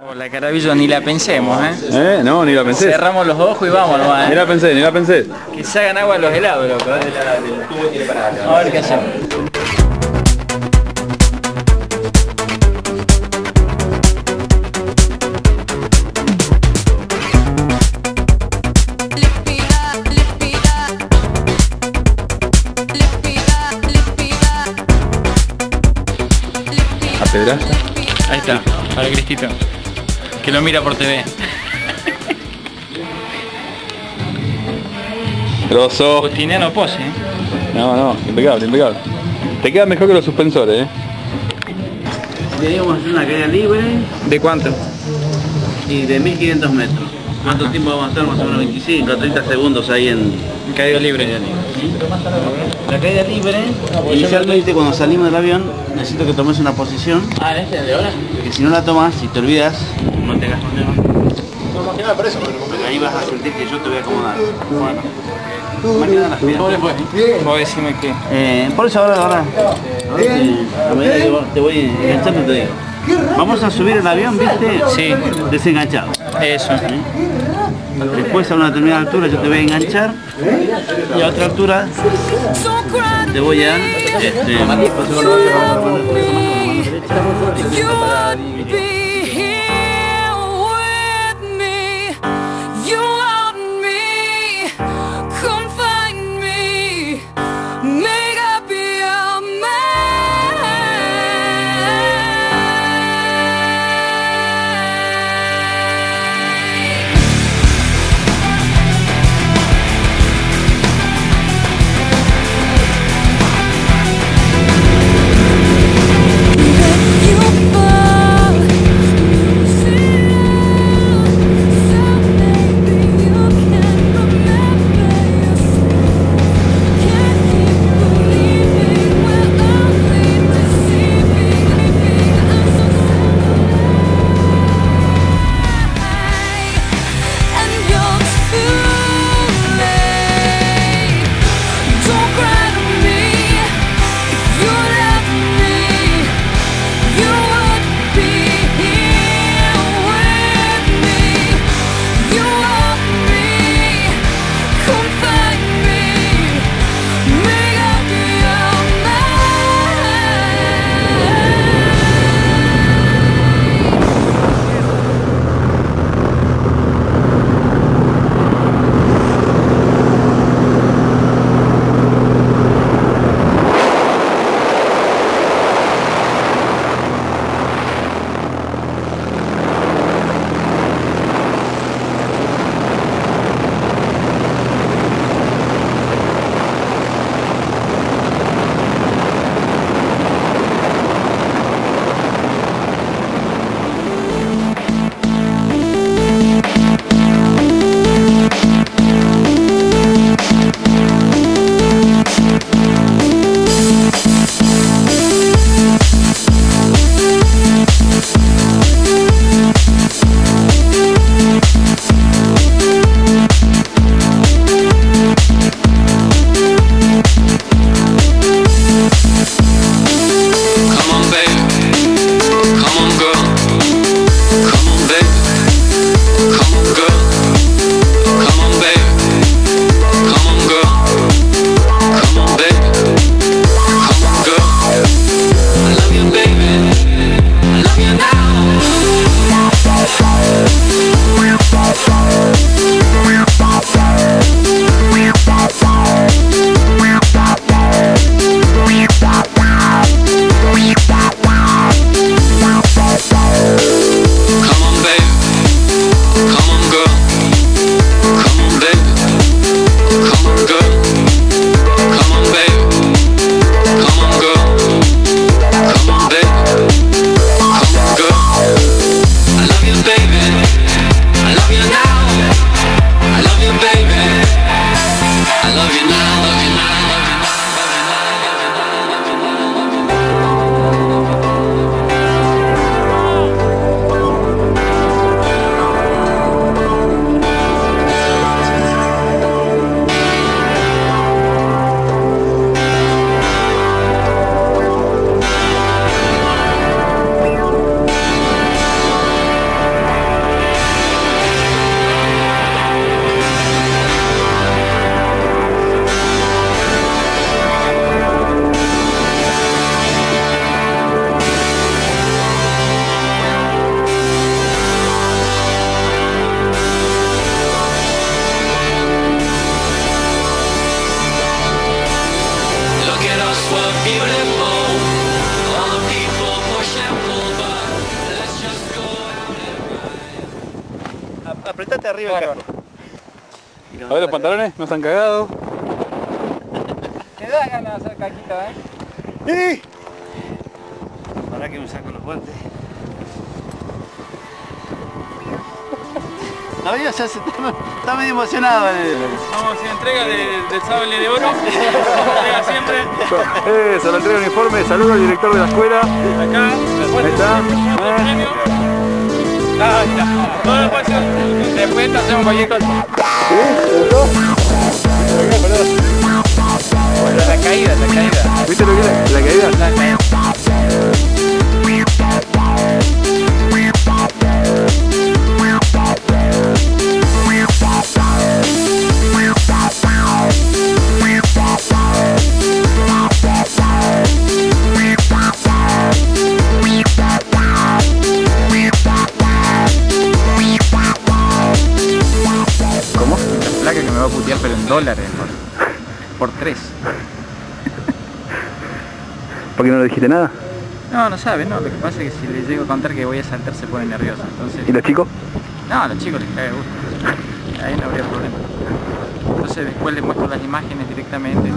Por la carabillo ni la pensemos, ¿eh? ¿Eh? No, ni la pensé. Cerramos los ojos y vamos nomás, Ni ¿eh? la pensé, ni la pensé. Que se hagan agua los helados, loco, ¿eh? A ver qué hacemos. A pedraza. Ahí está, para Cristito. Que lo mira por TV. Grosso. Justiniano pose, ¿eh? No, no, impecable, impecable. Te queda mejor que los suspensores, eh. Queríamos hacer una caída libre ¿De cuánto? y de 1500 metros. ¿Cuánto tiempo vamos a hacer? Más o menos 25, 30 segundos ahí en Caído libre. la caída libre. Inicialmente cuando salimos del avión necesito que tomes una posición, Ah, ¿en este de ahora? que si no la tomas, si te olvidas, no te hagas problema. Ahí vas a sentir que yo te voy a acomodar. Bueno. Más que nada las piernas. Vos decime que... Eh, por eso ahora, ahora, a medida que te voy enganchando te digo. Vamos a subir el avión, viste, Sí. desenganchado. Eso. Después a una determinada altura yo te voy a enganchar y a otra altura te voy a este, arriba el casco. Y A ver los pantalones, no están cagados. Te da ganas de hacer caquita, ¿eh? ¡Eh! Para que me saco los guantes. No, ya se está, está medio emocionado. eh. Vamos a entrega de- del sable de oro. entrega siempre. Eso, la entrega de uniforme. Saludo al director de la escuela. Acá. Después Ahí está. Todo después, después hacemos cualquier cosa. La caída, la caída. ¿Viste lo que es la, la caída? La caída. Dólares por, por tres. ¿Por qué no le dijiste nada? No, no sabe, no. Lo que pasa es que si le llego a contar que voy a saltar se pone nervioso. Entonces, ¿Y los chicos? no, a los chicos les cae gusto. Ahí no habría problema. Entonces después les muestro las imágenes directamente.